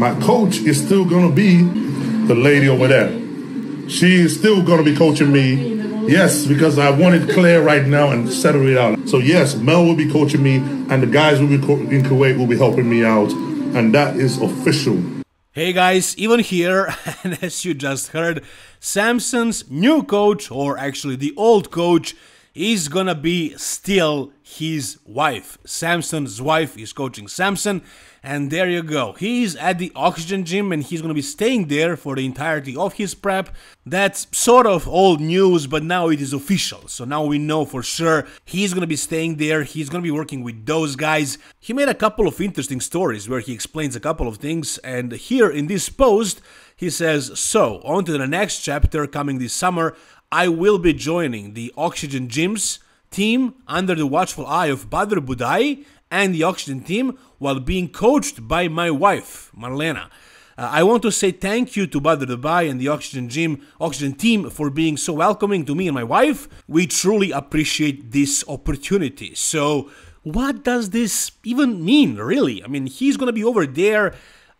My coach is still going to be the lady over there. She is still going to be coaching me. Yes, because I wanted Claire right now and settle it out. So yes, Mel will be coaching me, and the guys will be in Kuwait will be helping me out, and that is official. Hey guys, Ivan here, and as you just heard, Samson's new coach, or actually the old coach, is gonna be still his wife. Samson's wife is coaching Samson, and there you go. He's at the oxygen gym and he's gonna be staying there for the entirety of his prep. That's sort of old news, but now it is official. So now we know for sure he's gonna be staying there. He's gonna be working with those guys. He made a couple of interesting stories where he explains a couple of things, and here in this post, he says, So, on to the next chapter coming this summer. I will be joining the Oxygen Gyms team under the watchful eye of Bader Boodai and the Oxygen team while being coached by my wife, Marlena. Uh, I want to say thank you to Bader Boodai and the Oxygen Gym, Oxygen team for being so welcoming to me and my wife. We truly appreciate this opportunity. So, what does this even mean, really? I mean, he's gonna be over there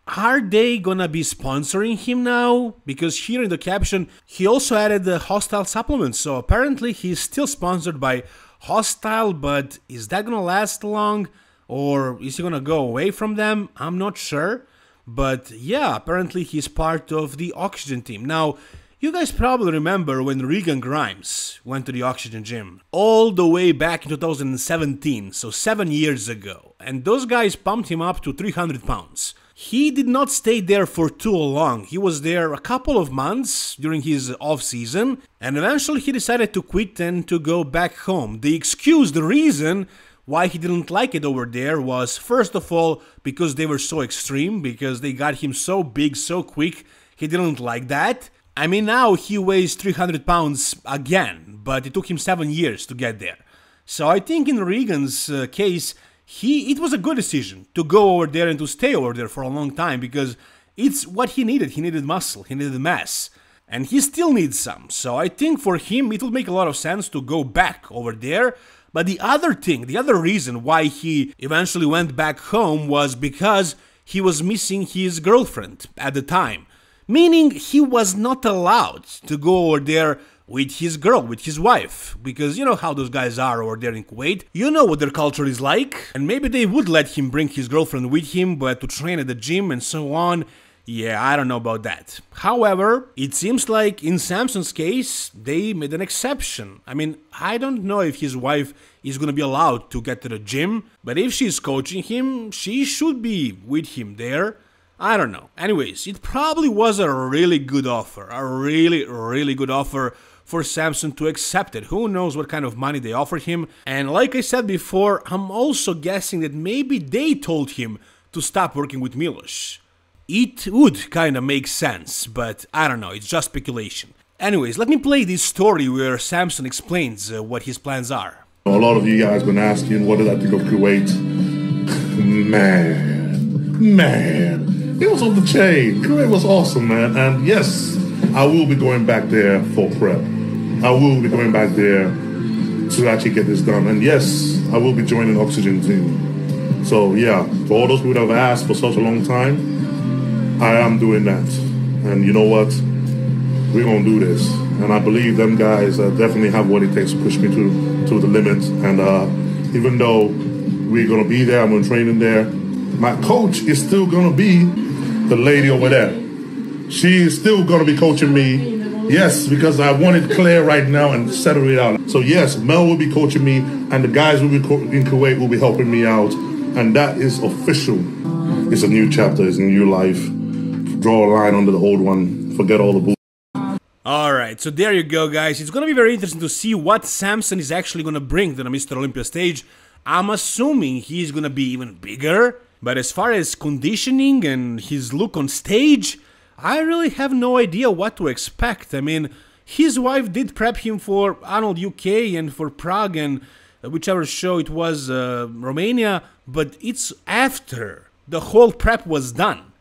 are they gonna be sponsoring him now? Because here in the caption, he also added the Hostile supplements, so apparently he's still sponsored by Hostile, but is that gonna last long? Or is he gonna go away from them? I'm not sure. But yeah, apparently he's part of the Oxygen team. Now, you guys probably remember when Regan Grimes went to the Oxygen Gym all the way back in 2017, so seven years ago, and those guys pumped him up to 300 pounds. He did not stay there for too long. He was there a couple of months during his off season, and eventually he decided to quit and to go back home. The excuse, the reason why he didn't like it over there was first of all because they were so extreme, because they got him so big so quick, he didn't like that. I mean, now he weighs 300 pounds again, but it took him seven years to get there. So I think in Regan's uh, case, he it was a good decision to go over there and to stay over there for a long time because it's what he needed. He needed muscle, he needed mass, and he still needs some. So I think for him it would make a lot of sense to go back over there. But the other thing, the other reason why he eventually went back home was because he was missing his girlfriend at the time. Meaning he was not allowed to go over there with his girl, with his wife, because you know how those guys are over there in Kuwait. You know what their culture is like, and maybe they would let him bring his girlfriend with him, but to train at the gym and so on. Yeah, I don't know about that. However, it seems like in Samson's case, they made an exception. I mean, I don't know if his wife is gonna be allowed to get to the gym, but if she's coaching him, she should be with him there. I don't know. Anyways, it probably was a really good offer. A really, really good offer for Samson to accept it. Who knows what kind of money they offered him? And like I said before, I'm also guessing that maybe they told him to stop working with Milos. It would kind of make sense, but I don't know, it's just speculation. Anyways, let me play this story where Samson explains uh, what his plans are. A lot of you guys been asking, what did I think of Kuwait? Man, man, it was on the chain. Kuwait was awesome, man. And yes, I will be going back there for prep. I will be going back there to actually get this done. And yes, I will be joining Oxygen team. So yeah, for all those people that have asked for such a long time, I am doing that. And you know what? We're gonna do this. And I believe them guys uh, definitely have what it takes to push me to to the limit. And uh, even though we're gonna be there, I'm gonna train in there. My coach is still gonna be the lady over there. She is still gonna be coaching me Yes, because I want it clear right now and settle it out. So yes, Mel will be coaching me, and the guys will be co- in Kuwait will be helping me out, and that is official. It's a new chapter. It's a new life. Draw a line under the old one. Forget all the bull. Alright, so there you go, guys. It's gonna be very interesting to see what Samson is actually gonna bring to the Mr. Olympia stage. I'm assuming he's gonna be even bigger, but as far as conditioning and his look on stage, I really have no idea what to expect. I mean, his wife did prep him for Arnold UK and for Prague and whichever show it was, uh, Romania, but it's after the whole prep was done.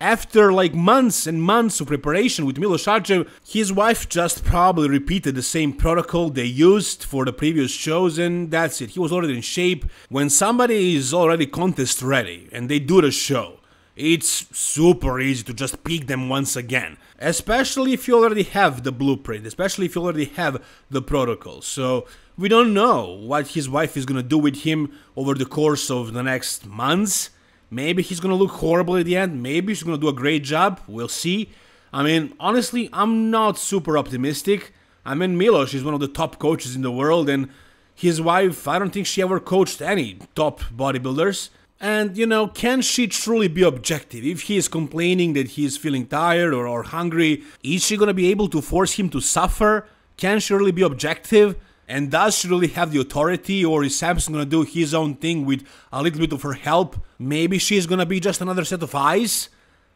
After like months and months of preparation with Milos Sarcev, his wife just probably repeated the same protocol they used for the previous shows and that's it. He was already in shape. When somebody is already contest ready and they do the show, it's super easy to just pick them once again. Especially if you already have the blueprint, especially if you already have the protocol. So we don't know what his wife is gonna do with him over the course of the next months. Maybe he's gonna look horrible at the end, maybe he's gonna do a great job, we'll see. I mean, honestly, I'm not super optimistic. I mean, Milos is one of the top coaches in the world, and his wife, I don't think she ever coached any top bodybuilders. And, you know, can she truly be objective? If he is complaining that he is feeling tired or, or hungry, is she gonna be able to force him to suffer? Can she really be objective? And does she really have the authority, or is Samson gonna do his own thing with a little bit of her help? Maybe she's gonna be just another set of eyes?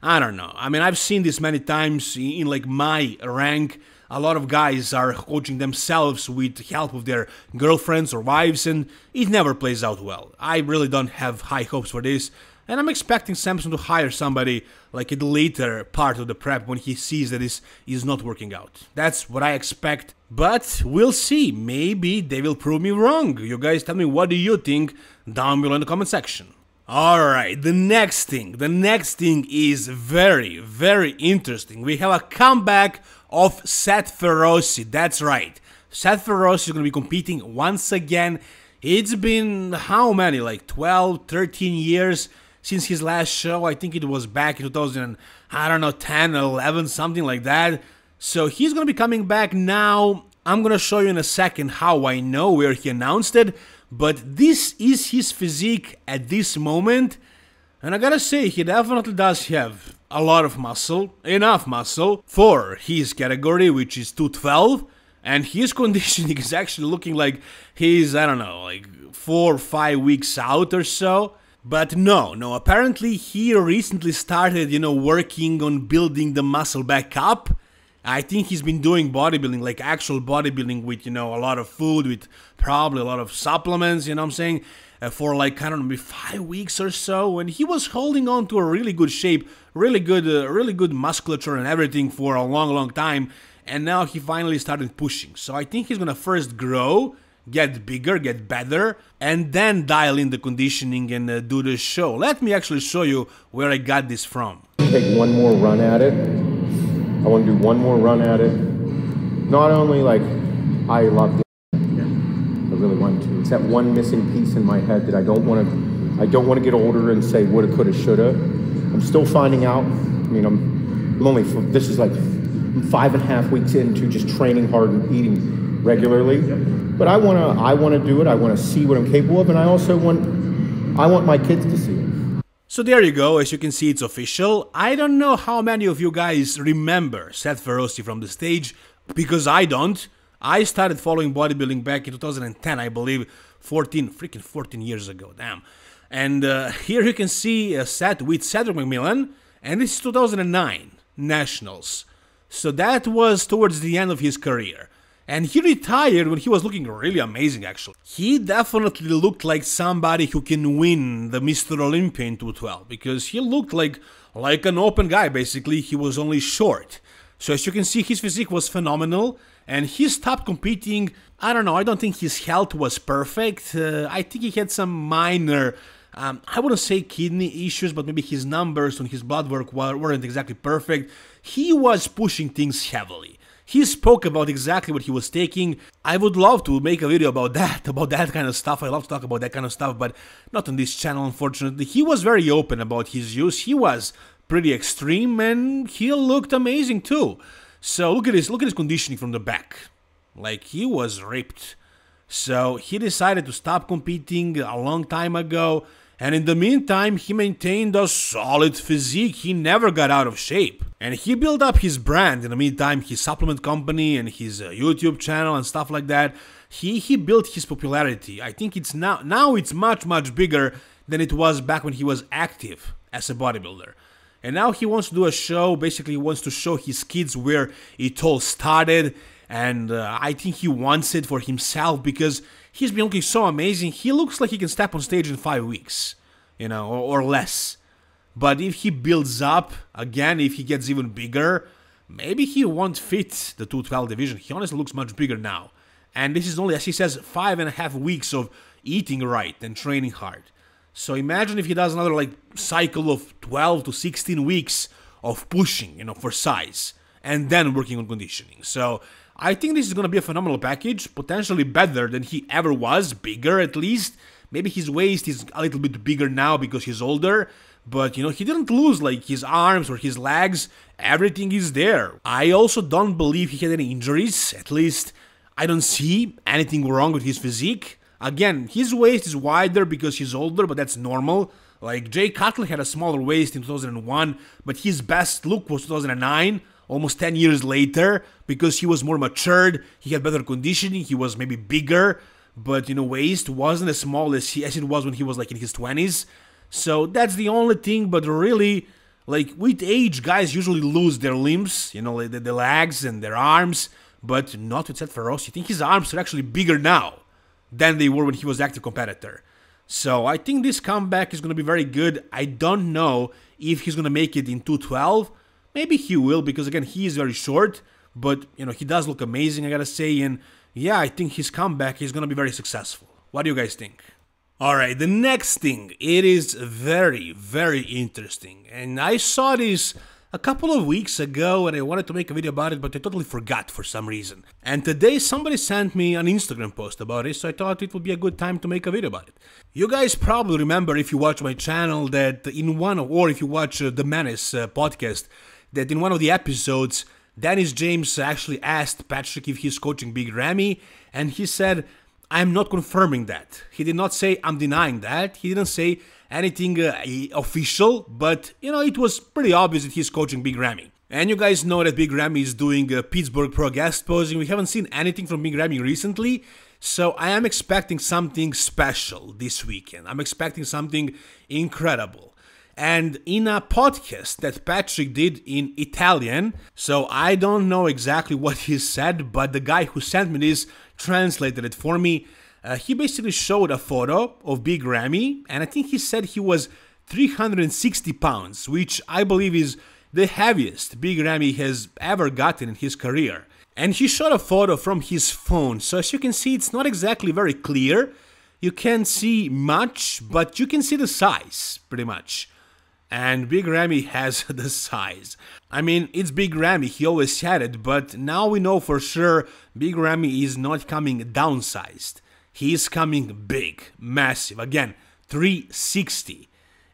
I don't know. I mean, I've seen this many times in, in like my rank a lot of guys are coaching themselves with help of their girlfriends or wives, and it never plays out well. I really don't have high hopes for this, and I'm expecting Samson to hire somebody like in the later part of the prep when he sees that this is not working out. That's what I expect, but we'll see. Maybe they will prove me wrong. You guys tell me what do you think down below in the comment section. Alright, the next thing. The next thing is very, very interesting. We have a comeback of Seth Feroce. That's right. Seth Feroce is going to be competing once again. It's been how many? Like 12, 13 years since his last show. I think it was back in 2000, I don't know, 10, 11, something like that. So he's going to be coming back now. I'm going to show you in a second how I know where he announced it. But this is his physique at this moment. And I gotta say, he definitely does have a lot of muscle, enough muscle for his category, which is 212. And his conditioning is actually looking like he's, I don't know, like four or five weeks out or so. But no, no, apparently he recently started, you know, working on building the muscle back up. I think he's been doing bodybuilding, like actual bodybuilding with, you know, a lot of food, with probably a lot of supplements, you know what I'm saying? Uh, for like, I don't know, maybe five weeks or so. And he was holding on to a really good shape really good, uh, really good musculature and everything for a long, long time. And now he finally started pushing. So I think he's gonna first grow, get bigger, get better, and then dial in the conditioning and uh, do the show. Let me actually show you where I got this from. Take one more run at it. I want to do one more run at it. Not only like I love it, I really want to. It's that one missing piece in my head that I don't want to. I don't want to get older and say woulda, coulda, shoulda. I'm still finding out. I mean, I'm, I'm only, this is like five and a half weeks into just training hard and eating regularly. But I want to, I want to do it. I want to see what I'm capable of. And I also want, I want my kids to see it. So there you go, as you can see it's official. I don't know how many of you guys remember Seth Feroce from the stage, because I don't. I started following bodybuilding back in 2010, I believe, 14, freaking 14 years ago, damn. And uh, here you can see a set with Cedric McMillan, and this is 2009 Nationals. So that was towards the end of his career. And he retired when he was looking really amazing, actually. He definitely looked like somebody who can win the Mr. Olympia in 212 because he looked like like an open guy. Basically, he was only short. So as you can see, his physique was phenomenal, and he stopped competing. I don't know. I don't think his health was perfect. Uh, I think he had some minor um, I wouldn't say kidney issues, but maybe his numbers on his blood work weren't exactly perfect. He was pushing things heavily. He spoke about exactly what he was taking. I would love to make a video about that, about that kind of stuff. I love to talk about that kind of stuff, but not on this channel, unfortunately. He was very open about his use. He was pretty extreme, and he looked amazing too. So look at his look at his conditioning from the back. Like he was ripped. So he decided to stop competing a long time ago and in the meantime, he maintained a solid physique. He never got out of shape. And he built up his brand in the meantime, his supplement company and his uh, YouTube channel and stuff like that. He he built his popularity. I think it's now now it's much much bigger than it was back when he was active as a bodybuilder. And now he wants to do a show, basically wants to show his kids where it all started and uh, I think he wants it for himself because he's been looking so amazing. He looks like he can step on stage in five weeks, you know, or, or less. But if he builds up again, if he gets even bigger, maybe he won't fit the 212 division. He honestly looks much bigger now. And this is only, as he says, five and a half weeks of eating right and training hard. So imagine if he does another like cycle of 12 to 16 weeks of pushing, you know, for size and then working on conditioning. So I think this is going to be a phenomenal package, potentially better than he ever was, bigger at least. Maybe his waist is a little bit bigger now because he's older, but you know, he didn't lose like his arms or his legs. Everything is there. I also don't believe he had any injuries, at least I don't see anything wrong with his physique. Again, his waist is wider because he's older, but that's normal. Like Jay Cutler had a smaller waist in 2001, but his best look was 2009 almost 10 years later because he was more matured, he had better conditioning, he was maybe bigger, but you know, waist wasn't as small as, he, as it was when he was like in his 20s. So that's the only thing, but really, like with age, guys usually lose their limbs, you know, the, the legs and their arms, but not with Seth Feroce. You think his arms are actually bigger now than they were when he was active competitor. So I think this comeback is going to be very good. I don't know if he's going to make it in 212 Maybe he will because again he is very short, but you know he does look amazing. I gotta say, and yeah, I think his comeback is gonna be very successful. What do you guys think? All right, the next thing it is very very interesting, and I saw this a couple of weeks ago and I wanted to make a video about it, but I totally forgot for some reason. And today somebody sent me an Instagram post about it, so I thought it would be a good time to make a video about it. You guys probably remember if you watch my channel that in one, or if you watch uh, the Menace uh, podcast, that in one of the episodes, Dennis James actually asked Patrick if he's coaching Big Ramy, and he said, I'm not confirming that. He did not say, I'm denying that. He didn't say anything uh, official, but you know, it was pretty obvious that he's coaching Big Ramy. And you guys know that Big Ramy is doing uh, Pittsburgh Pro guest posing. We haven't seen anything from Big Ramy recently, so I am expecting something special this weekend. I'm expecting something incredible and in a podcast that Patrick did in Italian. So I don't know exactly what he said, but the guy who sent me this translated it for me. Uh, he basically showed a photo of Big Ramy, and I think he said he was 360 pounds, which I believe is the heaviest Big Ramy has ever gotten in his career. And he shot a photo from his phone, so as you can see, it's not exactly very clear. You can't see much, but you can see the size, pretty much and Big Ramy has the size. I mean, it's Big Ramy, he always had it, but now we know for sure Big Ramy is not coming downsized. He is coming big, massive, again, 360.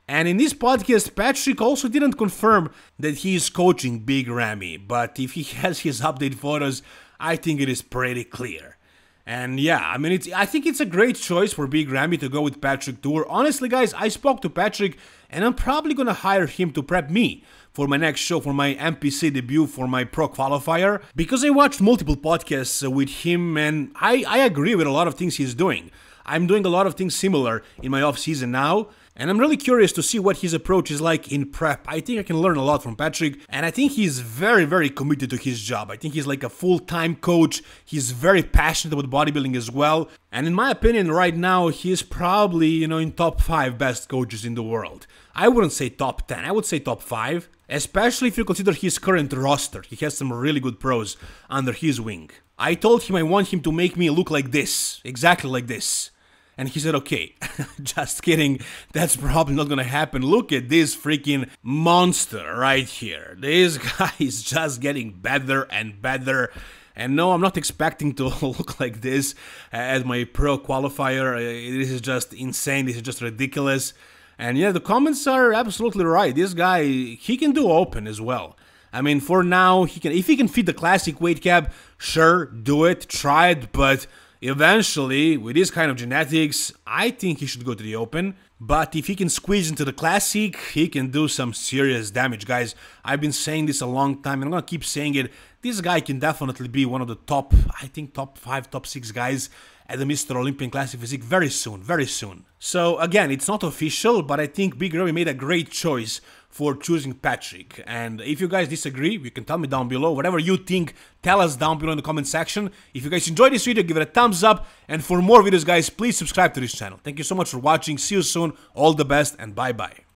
And in this podcast, Patrick also didn't confirm that he is coaching Big Ramy, but if he has his update photos, I think it is pretty clear. And yeah, I mean, it's, I think it's a great choice for Big Ramy to go with Patrick Tuor. Honestly, guys, I spoke to Patrick and I'm probably gonna hire him to prep me for my next show, for my NPC debut, for my pro qualifier, because I watched multiple podcasts with him and I, I agree with a lot of things he's doing. I'm doing a lot of things similar in my off season now, and I'm really curious to see what his approach is like in prep. I think I can learn a lot from Patrick, and I think he's very, very committed to his job. I think he's like a full time coach. He's very passionate about bodybuilding as well. And in my opinion, right now, he's probably, you know, in top five best coaches in the world. I wouldn't say top 10, I would say top 5, especially if you consider his current roster. He has some really good pros under his wing. I told him I want him to make me look like this, exactly like this. And he said, okay, just kidding, that's probably not gonna happen. Look at this freaking monster right here. This guy is just getting better and better. And no, I'm not expecting to look like this as my pro qualifier. Uh, this is just insane. This is just ridiculous. And yeah, the comments are absolutely right. This guy, he can do open as well. I mean, for now, he can if he can feed the classic weight cap, sure, do it, try it, but Eventually, with this kind of genetics, I think he should go to the open. But if he can squeeze into the classic, he can do some serious damage, guys. I've been saying this a long time, and I'm gonna keep saying it. This guy can definitely be one of the top, I think, top five, top six guys at the Mr. Olympian Classic Physique very soon, very soon. So again, it's not official, but I think Big Ramy made a great choice for choosing Patrick. And if you guys disagree, you can tell me down below. Whatever you think, tell us down below in the comment section. If you guys enjoyed this video, give it a thumbs up. And for more videos, guys, please subscribe to this channel. Thank you so much for watching. See you soon. All the best and bye-bye.